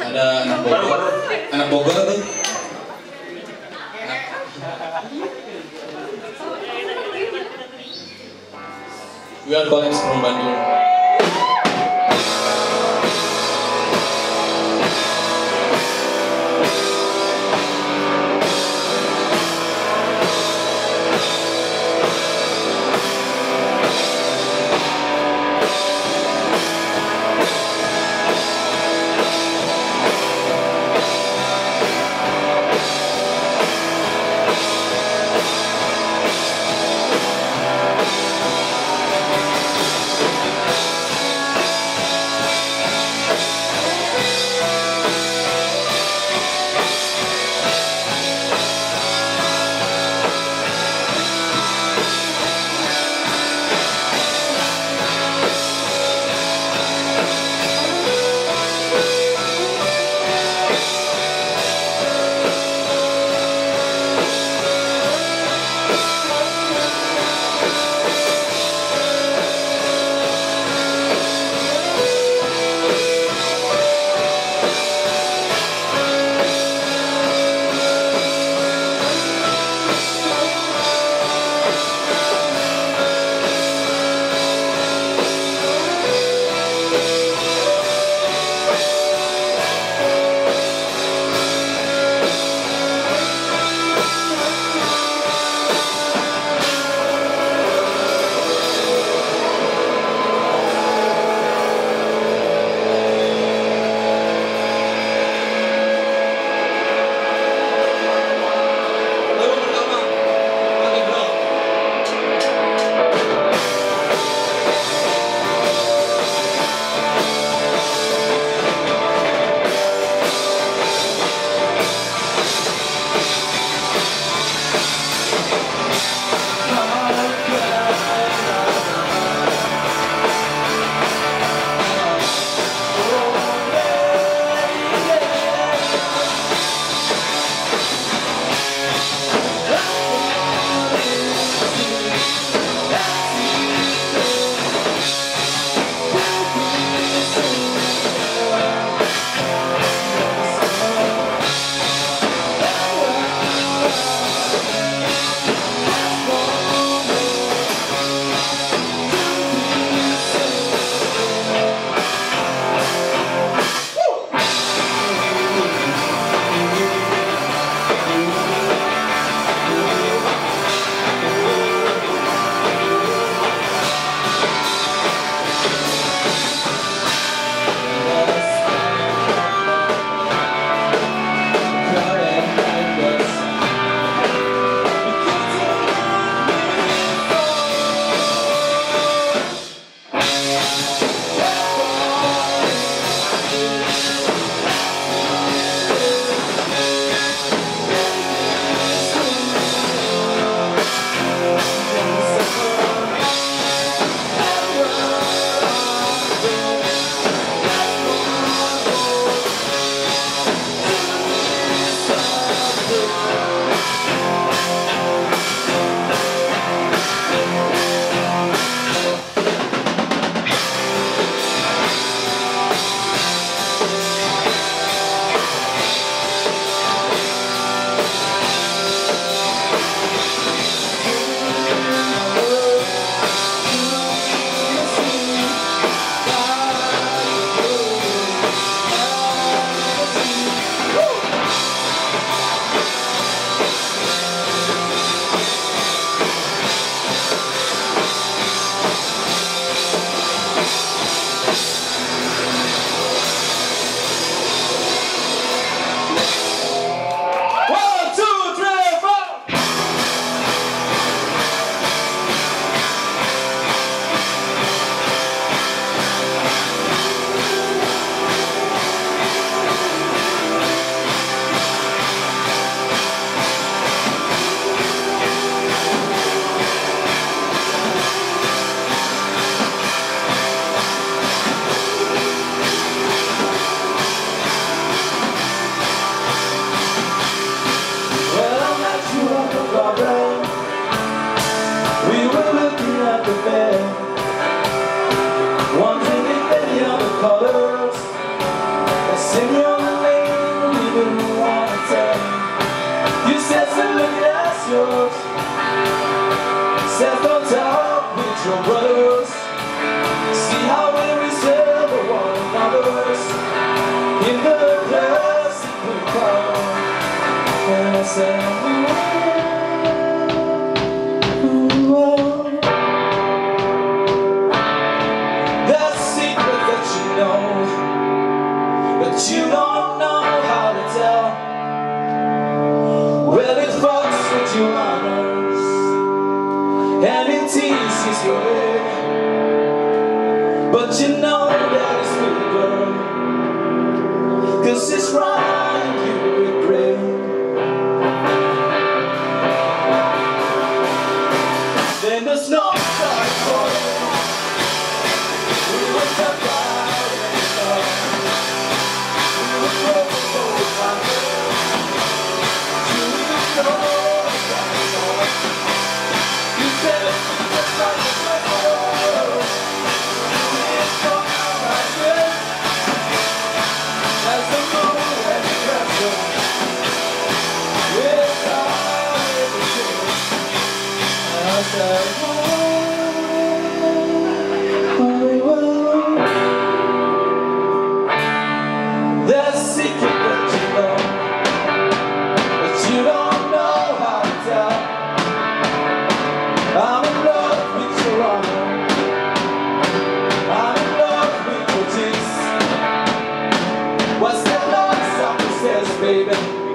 Ada anak Bogor. Anak Bogor tuh. We are colleagues from Bandung. Your brothers. See how we reserve one another's In the classic we call And I said ooh, ooh, oh. That you know But you don't know how to tell. Well, it fucks with your manners And it teases your head But you know that it's good, girl Cause it's right you regret Then the snow starts for baby?